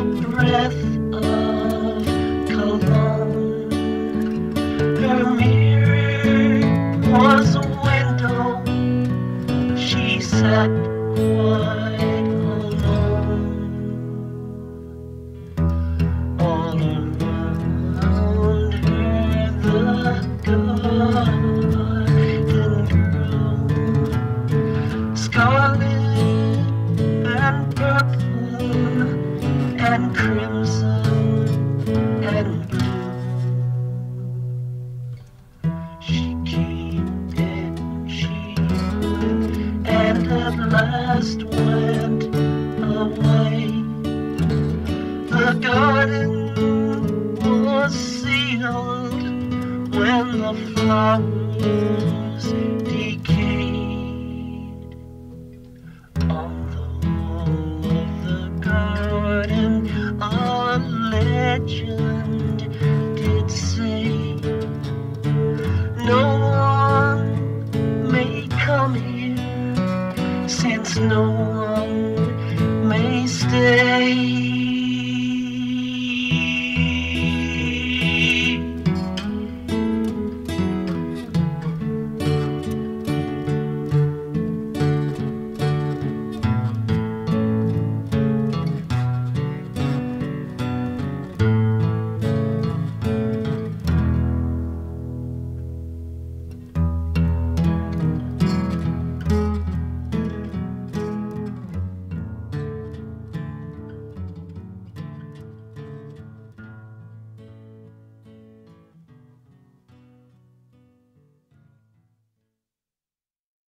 a breath of cologne. Her mirror was a window. She sat quite alone. All around her the. And crimson and blue. She came and she went, and at last went away. The garden was sealed when the flowers And did say no one may come here since no one.